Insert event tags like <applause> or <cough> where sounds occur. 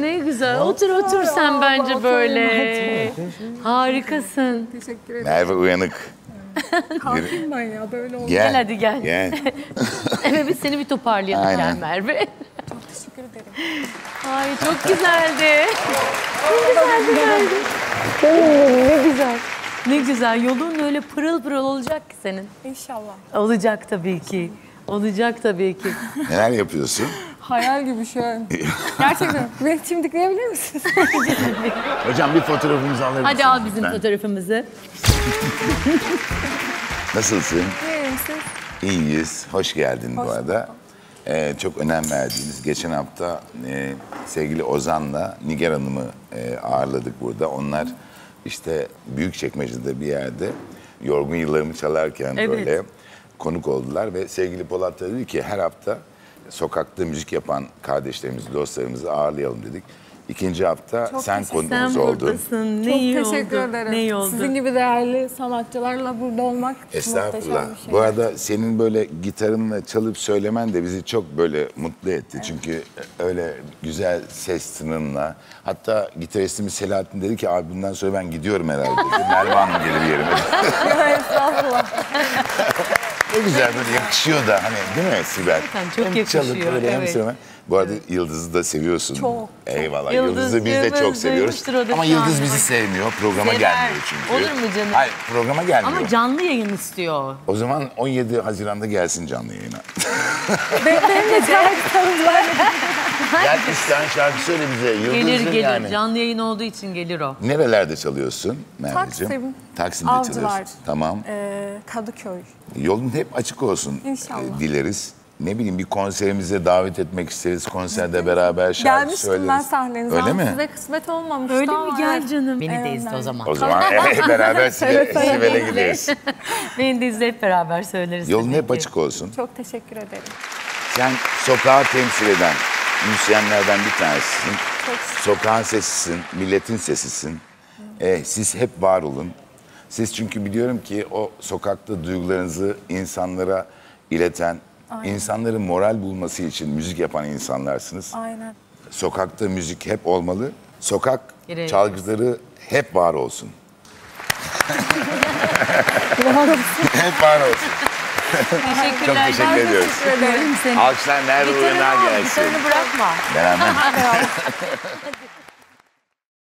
Ne güzel. Otur otur sen bence böyle. Harikasın. Teşekkür ederim. Merve uyanık. <laughs> Kalkayım ben ya böyle oldu. Gel. Gel hadi gel. Gel. <laughs> Evet biz seni bir toparlayalım Aynen. gel Merve. Çok teşekkür ederim. Ay çok güzeldi. Çok güzeldi Merve. Ne güzel. Ne güzel. Yolun öyle pırıl pırıl olacak ki senin. İnşallah. Olacak tabii ki. Olacak tabii ki. Neler yapıyorsun? Hayal gibi şu an. Gerçekten. <laughs> Beni çimdikleyebilir misiniz? <laughs> Hocam bir fotoğrafımızı alır Hadi mısınız al bizim lütfen? fotoğrafımızı. <laughs> Nasılsın? İyiyim siz. İyiyiz. Hoş geldin bu Hoş arada. Ee, çok önem verdiğiniz. Geçen hafta e, sevgili Ozan'la Nigar Hanım'ı e, ağırladık burada. Onlar işte Büyükçekmece'de bir yerde yorgun yıllarımı çalarken Evet. böyle konuk oldular ve sevgili Polat da dedi ki her hafta sokakta müzik yapan kardeşlerimizi, dostlarımızı ağırlayalım dedik. İkinci hafta Çok sen konuğumuz oldun. buradasın. Ne Çok iyi teşekkür oldu. ederim. Ne iyi oldu. Sizin gibi değerli sanatçılarla burada olmak Estağfurullah. muhteşem bir şey. Bu arada senin böyle gitarınla çalıp söylemen de bizi çok böyle mutlu etti. Çünkü öyle güzel ses tınınla. Hatta gitaristimiz Selahattin dedi ki abi bundan sonra ben gidiyorum herhalde. Merve Hanım gelir yerime. <laughs> Estağfurullah. Ne güzel böyle yakışıyor da hani değil mi Sibel? Hakikaten çok Hem yakışıyor, çalıp böyle hem evet. söyleme. Bu arada Yıldız'ı da seviyorsun. Çok, Eyvallah. Yıldız, Yıldız'ı biz de çok seviyoruz. Ama Yıldız bizi sevmiyor. Programa Sever. gelmiyor çünkü. Olur mu canım? Hayır programa gelmiyor. Ama canlı yayın istiyor. O zaman 17 Haziran'da gelsin canlı yayına. Benim de şarkılarım tane şarkı söyle bize. Yıldız'ın Gelir gelir. yani. Canlı yayın olduğu için gelir o. Nerelerde çalıyorsun Merveciğim? Taksim, Taksim'de Avcılar. çalıyorsun. Tamam. Ee, Kadıköy. Yolun hep açık olsun. İnşallah. e, dileriz. Ne bileyim bir konserimize davet etmek isteriz. Konserde beraber şarkı Gelmiştim söyleriz. ben sahnenize Öyle ama mi? size kısmet olmamıştı Öyle mi? Gel canım. Beni de izle o zaman. O zaman <laughs> evet, beraber Sibel- Sibel'e gideriz. Beni de izle hep beraber söyleriz. Yolun tabii hep ki. açık olsun. Çok teşekkür ederim. Sen sokağı temsil eden müzisyenlerden bir tanesisin. Sokağın sesisin, milletin sesisin. Eh, siz hep var olun. Siz çünkü biliyorum ki o sokakta duygularınızı insanlara ileten, insanların moral bulması için müzik yapan insanlarsınız. Aynen. Sokakta müzik hep olmalı. Sokak Girelim. çalgıcıları hep var <laughs> olsun. hep var olsun. Teşekkürler. Çok teşekkür Ben ediyoruz. teşekkür ederim seni. Alkışlar Uğurlar al, gelsin. gitarını bırakma. Beraber. <laughs> <laughs>